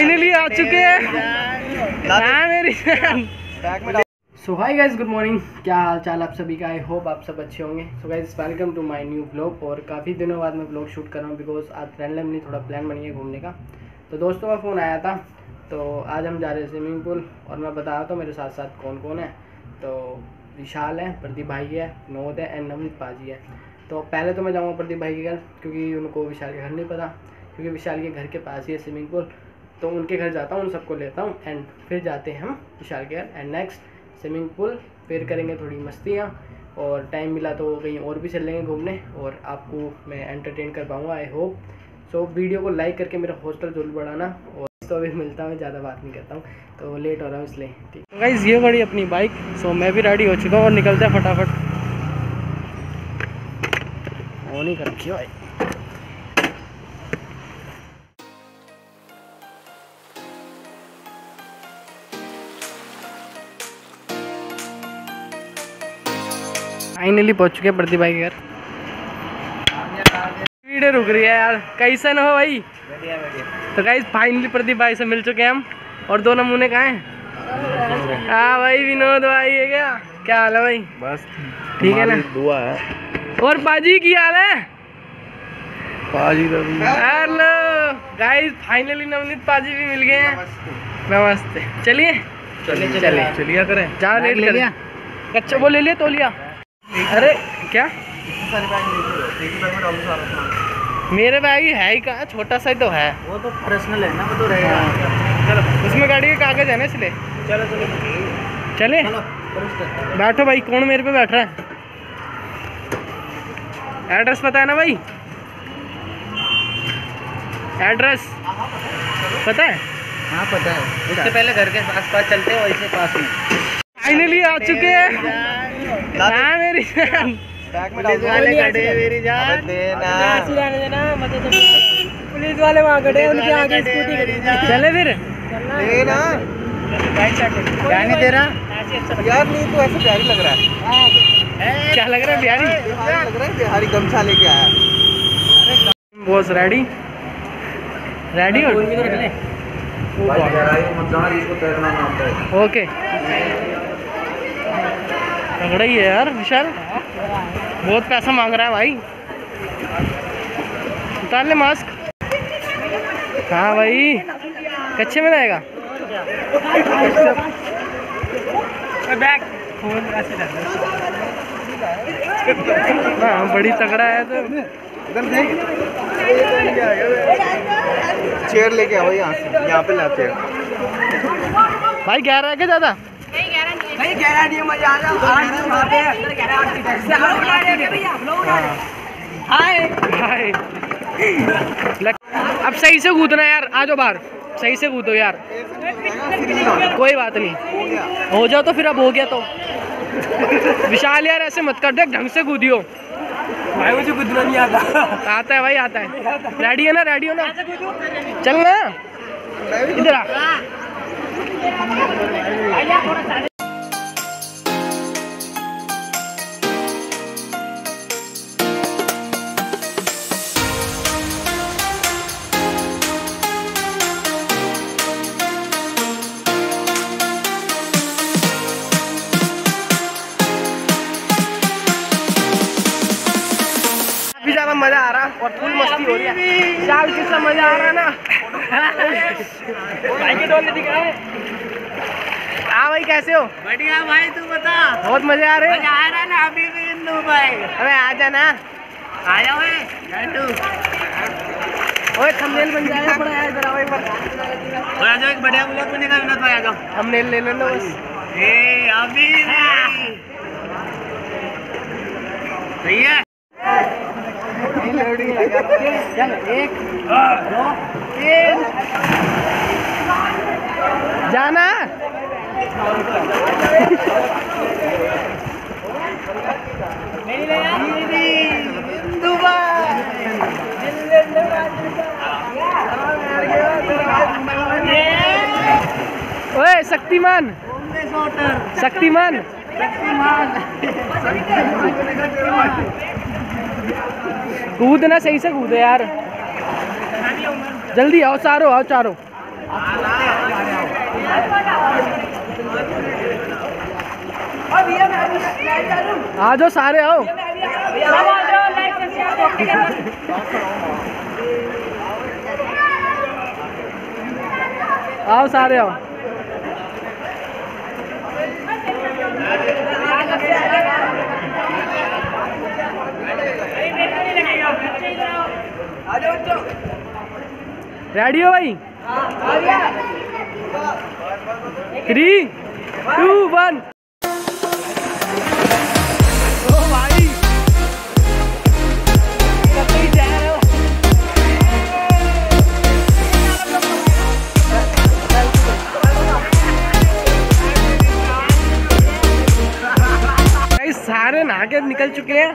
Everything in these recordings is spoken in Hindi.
फाइनली आ चुके हैं। हाँ so hi guys good morning क्या हाल चाल आप सभी का? आई होप आप सब अच्छे होंगे। So guys welcome to my new blog और काफ़ी दिनों बाद मैं ब्लॉग शूट कर रहा हूँ बिकॉज़ आज रैंडमली थोड़ा प्लान बनी गया घूमने का। तो दोस्तों का फ़ोन आया था। तो आज हम जा रहे हैं स्विमिंग पूल और मैं बता रहा था मेरे साथ साथ कौन कौन है। तो विशाल है प्रदीप भाई है नोद है एंड नवनीत पाजी है। तो पहले तो मैं जाऊँगा प्रदीप भाई के घर क्योंकि उनको विशाल के घर नहीं पता। क्योंकि विशाल के घर के पास ही है स्विमिंग पूल तो उनके घर जाता हूँ, उन सबको लेता हूँ एंड फिर जाते हैं हम विशाल के घर एंड नेक्स्ट स्विमिंग पूल फिर करेंगे थोड़ी मस्तियाँ और टाइम मिला तो कहीं और भी चल लेंगे घूमने और आपको मैं एंटरटेन कर पाऊँगा आई होप सो वीडियो को लाइक करके मेरा हॉस्टल ज़रूर बढ़ाना और तो अभी मिलता हूँ, ज़्यादा बात नहीं करता हूँ तो लेट हो रहा हूँ इसलिए, ठीक है। ये बड़ी अपनी बाइक सो मैं भी रेडी हो चुका हूँ और निकलते हैं फटाफट। वो नहीं कर रखी भाई। फाइनली पहुँच चुके हैं प्रदीप भाई के घर। वीडियो रुक रही है यार। कैसा ना हो भाई? तो गाइज़ फाइनली प्रदीप भाई से मिल चुके हैं हम। और दो नमूने कहाँ हैं? हाँ भाई विनोद भाई है क्या? क्या हाल है भाई? बस ठीक है ना? दुआ है। और पाजी की हाल है? पाजी हेलो। गाइस फाइनली नवनीत पाजी भी मिल गए हैं। नमस्ते। चलिए। चलिए चलिए। चलिया करें? जा लेट कर। कच्चा वो ले लिया तो लिया अरे क्या? मेरे बैग ही है ही कहाँ? छोटा सा ही तो है। वो तो पर्सनल है ना वो तो रहेगा चलो। उसमें गाड़ी के कागज़ है ना इसलिए। चलो चलो। चले। बैठो भाई कौन मेरे पे बैठ रहा है? एड्रेस पता है ना भाई? एड्रेस। पता है? हाँ पता है। उससे पहले घर के आस पास चलते हैं वैसे पास में। फाइनली आ चुके हैं। हाँ मेरी जान। पुलिस वाले खड़े मेरी जान। पुलिस वाले वहाँ खड़े उनके आगे स्कूटी चले फिर। देना क्या नहीं दे रहा यार नहीं तो ऐसे प्यारी लग रहा है। क्या लग रहा है बिहारी लग रहा है बिहारी गमछा लेके आया। Boss ready? रेडी हो ओके। तगड़ा ही है यार विशाल। बहुत पैसा मांग रहा है भाई। उतार ले मास्क हाँ भाई कच्चे में रहेगा। हाँ बड़ी तगड़ा है तो। चेयर लेके आओ यहाँ से यहाँ पे ला चेयर भाई कह रहा है क्या ज़्यादा? नहीं कह रहा नहीं मज़ा आ रहा है। कह रहा है हम रहे हैं। भैया लोग हाय हाय अब सही से कूदना यार आ जाओ बाहर। सही से कूदो यार। कोई बात नहीं। हो जाओ तो फिर अब हो गया तो। विशाल यार ऐसे मत कर दे ढंग से कूदियो। भाई मुझे कुछ नहीं आता। आता है भाई आता है। रेडी है ना रेडी हो ना? चल ना। इधर आ। भाई के डोले दिखाए हाँ। भाई कैसे हो? बढ़िया भाई तू बता। बहुत मज़े आ रहे हैं। मज़ा आ रहा है ना अभी भी हिंदू भाई? अबे आ जाना आ जाओ है लड्डू। ओए थंबनेल बन जाएगा बड़ा यार इधर आओ एक बार और आ जाओ एक बढ़िया ब्लॉग बनेगा विनोद भाई आ जाओो। थंबनेल ले लो बस। ए अभी नहीं। सही है चल एक दो तीन जाना ओए शक्तिमान। शक्तिमान। कूदना सही से कूदो यार। जल्दी आओ, चारो आओ, चारो। आ जाओ, सारे आओ। आओ, सारे आओ आ जाओ बच्चों रेडी हो भाई? थ्री टू वन भाई सारे नहा के निकल चुके हैं।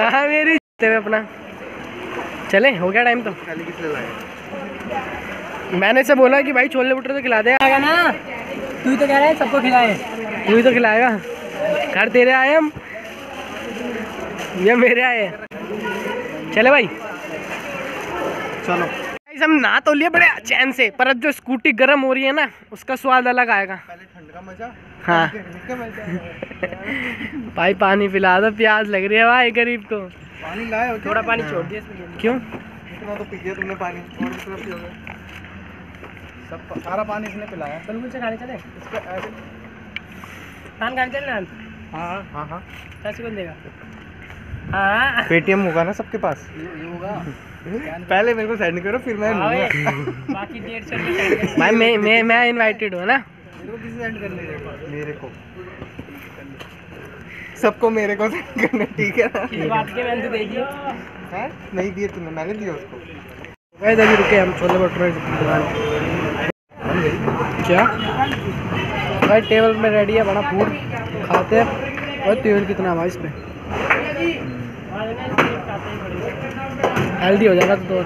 हाँ मेरी अपना। चले हो गया टाइम तो। मैंने से बोला कि भाई छोले भटूरे तो खिला दे। आएगा ना? तू तो कह रहा है सबको खिलाए। तू ही तो खिलाएगा। घर तेरे आए हम। ये मेरे आए। चले भाई। चलो। Guys, हम नहा तो लिए बड़े चैन से पर अब जो स्कूटी गर्म हो रही है ना उसका स्वाद अलग आएगा। पहले ठंड का मज़ा हाँ। भाई पानी पिला दो प्यास लग रही है भाई गरीब को। पानी लाए हो थोड़ा पानी छोड़ दिया इसमें। क्यों? इतना तो पी लिया तुमने पानी और कितना पियोगे? सब सारा पानी इसने पिलाया। बलगुल से खाने चले? इसका ऐसे खान खाने चल ना हाँ हाँ हाँ। पैसे कौन देगा? हाँ। पेटीएम होगा ना सबके पास? ये होगा। पहले मेरे को सेंड करो फिर मैं बाकी डेढ़ सौ भाई मैं मैं मैं इनवाइटेड हूँ ना। मेरे को सबको मेरे को सेंड करना ठीक है ना? किस बात के मैंने तो दे दिया। हैं? नहीं दिए तूने मैंने दिया उसको। भाई अभी रुके हम छोले भटूरे की दुकान। क्या? भाई टेबल में रेडी है बड़ा फ़ूड खाते हैं। और तेल कितना भाई इसमें हेल्दी हो जाएगा तो।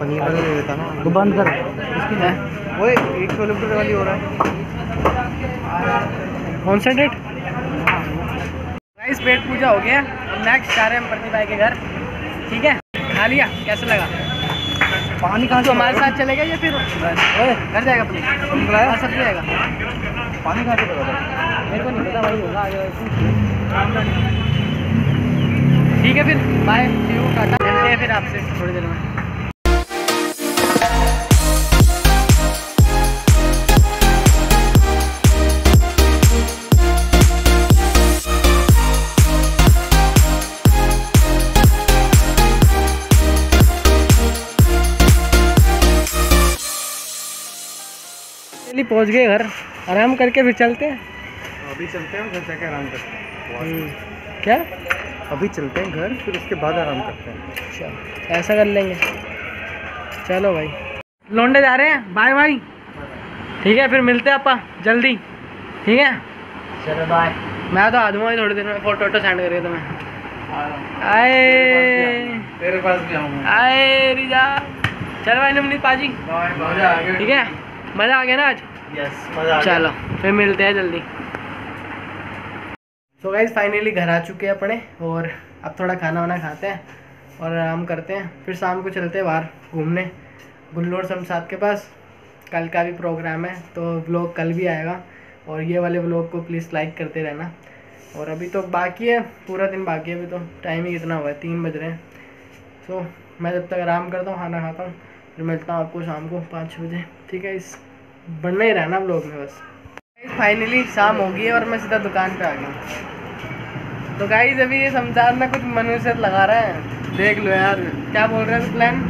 पनीर वाला ले लेता ना। तो बंद कर। इसकी है? वो एक भटूरे वाली हो रहा है। कॉन्सेंट्रेट गाइस पेट पूजा हो गया। अब नेक्स्ट जा रहे हैं प्रदीप भाई के घर। ठीक है? खा लिया? कैसा लगा? पानी कहाँ तो हमारे साथ चलेगा या फिर ओए, घर जाएगा अपने जाएगा। पानी कहाँ से मेरे को नहीं पता भाई होगा आगे ठीक है फिर। Bye see you tata. मिलते हैं फिर आपसे थोड़ी देर में। चलिए पहुँच गए घर। आराम करके फिर चलते हैं। अभी चलते हैं घर जाके आराम करते हैं। हम्म, क्या? अभी चलते हैं घर फिर उसके बाद आराम करते हैं। अच्छा ऐसा कर लेंगे। चलो भाई। लौंडे जा रहे हैं। बाय बाय ठीक है फिर मिलते हैं अपा जल्दी। ठीक है? चलो बाय। मैं तो आ जाऊँगा ही थोड़ी देर में। फ़ोटो वोटो सेंड करिए तुम्हें। आए। तेरे पास भी आऊँगा। आए रिजा। चलो भाई नमनीत पाजी। मज़ा आ गया ठीक है? मज़ा आ गया ना आज? यस मज़ा चलो फिर मिलते हैं जल्दी। सो गाइज़ फाइनली घर आ चुके हैं अपने और अब थोड़ा खाना वाना खाते हैं और आराम करते हैं। फिर शाम को चलते हैं बाहर घूमने गुल्लोर शमशाद के पास। कल का भी प्रोग्राम है तो व्लॉग कल भी आएगा और ये वाले व्लॉग को प्लीज़ लाइक करते रहना। और अभी तो बाकी है पूरा दिन बाकी है अभी तो टाइम ही कितना हुआ है तीन बज रहे हैं। सो मैं जब तक आराम करता हूँ खाना खाता हूँ फिर मिलता हूँ आपको शाम को पाँच बजे ठीक है इस बनना ही रहना ब्लॉग में बस। फाइनली शाम हो गई है और मैं सीधा दुकान पे आ गया तो गाइज़ अभी ये शमशाद में कुछ मनुष्य लगा रहे हैं। देख लो यार क्या बोल रहे हैं प्लान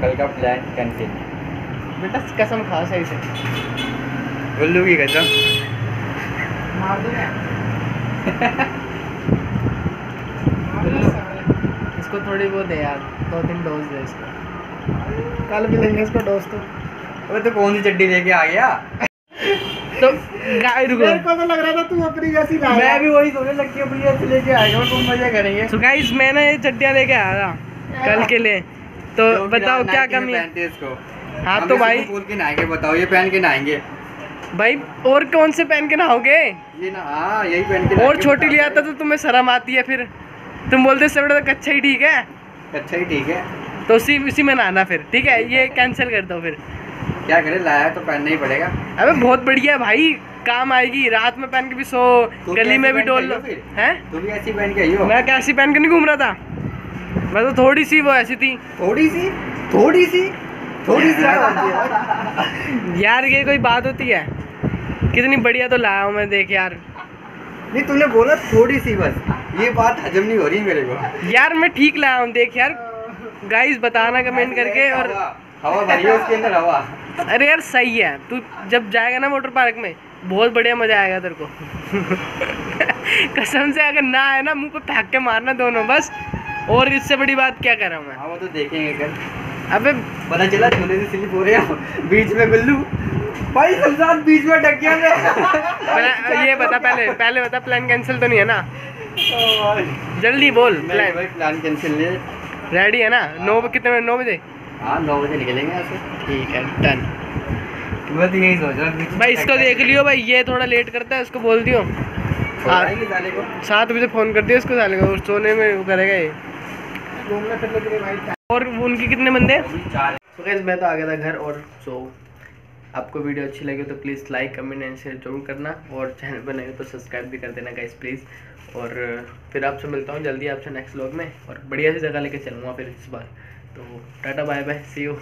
कल का प्लान कैंसिल बेटा कसम खा सही से। गुल्लू की कसम। मार दो इसको थोड़ी वो दे यार दो तीन डोज दे इसको। कल भी देंगे इसको डोज तो। वो तो कौन सी चड्डी लेके आ गया? तो गाय रुको। को तो लग रहा था तू अपनी जैसी ला मैं भी वही सोचने लग अपनी ऐसे लेके आएगा तुम मज़े करेंगे। सो गाइस मैंने ये चड्डियाँ लेके आया था कल के लिए। तो बताओ क्या कमी है? इसको। हाँ तो भाई। बोल के नहाएँगे बताओ ये पहन के नहाएँगे? भाई और कौन से पहन के नहाओगे? ये ना हाँ यही पहन के और छोटी लिया था तो तुम्हें शर्म आती है फिर। तुम बोलते बड़ा तो कच्चा ही ठीक है। अच्छा ही ठीक है। तो उसी उसी में नहाना फिर ठीक है? ये कैंसिल कर दो फिर। क्या करे लाया तो पहनना ही पड़ेगा। अबे बहुत बढ़िया भाई काम आएगी रात में पहन के भी सो गली में भी डोल लो हो तू भी ऐसी पहन के आई हो? मैं कैसी पहन के नहीं घूम रहा था? मैं तो थोड़ी सी वो ऐसी थी। थोड़ी सी? थोड़ी सी? थोड़ी सी यार ये कोई बात होती है। कितनी बढ़िया तो लाया हूँ मैं देख यार। नहीं तूने बोला थोड़ी सी बस। ये बात हजम नहीं हो रही मेरे को। यार मैं ठीक लाया हूँ देख यार। गाइस बताना कमेंट करके और हवा भरी है उसके अंदर हवा। अरे यार सही है। तू जब जाएगा ना वाटर पार्क में बहुत बढ़िया मज़ा आएगा तेरे को। कसम से अगर ना आए ना मुँह पे फेंक के मारना दोनों बस। और इससे बड़ी बात क्या कर रहा हूँ मैं? हाँ वो तो देखेंगे कल। अबे पता चला झूले से स्लिप हो रहे हैं बीच में गुल्लू। भाई शमशाद बीच में डक गया मैं ये बता पहले पहले बता प्लान कैंसिल तो नहीं है ना? जल्दी बोल प्लान भाई प्लान कैंसिल है। रेडी है ना? नौ कितने नौ बजे? हाँ नौ बजे निकलेंगे यहाँ से। ठीक है डन मैं तो यही सोच रहा हूँ भाई इसको देख लियो भाई ये थोड़ा लेट करता है उसको बोल दियो। सात बजे फ़ोन कर दियो उसको साले को सोने में वो करेगा ये। घूमने फिरने के लिए भाई और उनके कितने बंदे चार तो गैस मैं तो आ गया था घर और सो आपको वीडियो अच्छी लगी तो please like comment and share ज़रूर करना। और चैनल पर नए हो तो सब्सक्राइब भी कर देना गाइस प्लीज़ और फिर आपसे मिलता हूँ जल्दी आपसे नेक्स्ट व्लॉग में। और बढ़िया सी जगह लेके चलूँगा फिर इस बार। तो tata bye bye see you